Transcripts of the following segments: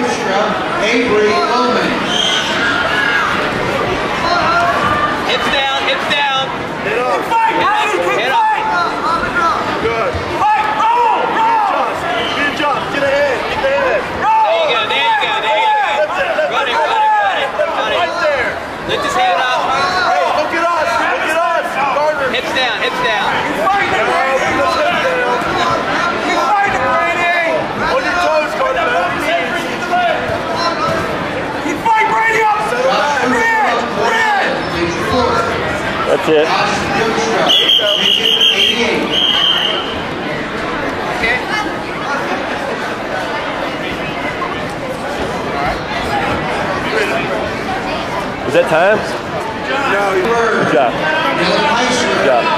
Maestra Avery Ullman. That's it. Is that time? Good job. Good job. Good job.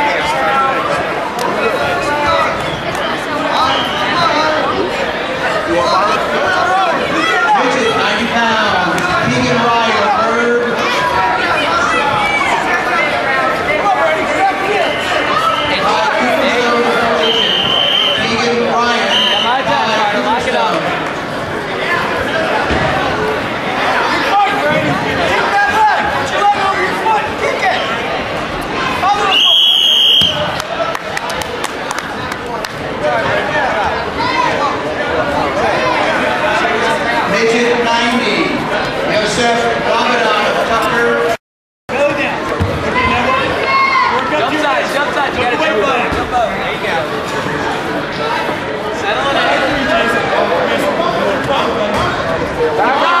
side. You gotta jump up. There you go. Settle it in. Back up.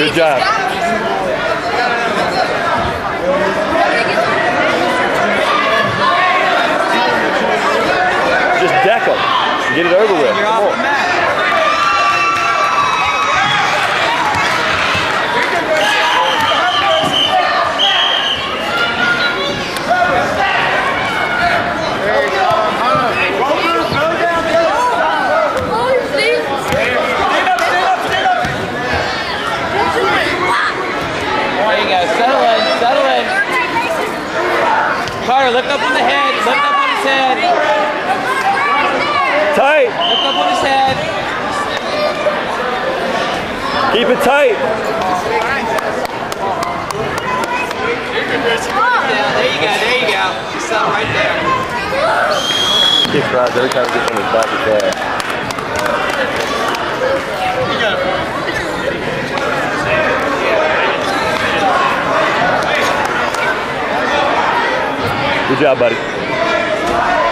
Good job. Just deck them. Get it over with. Go. Settle in. Settle in. Carter, lift up on the head. Lift up on his head. Tight. Lift up on his head. Keep it tight. Down. There you go. There you go. Just right there. Kick rods every time he gets on his back of the Good job, buddy.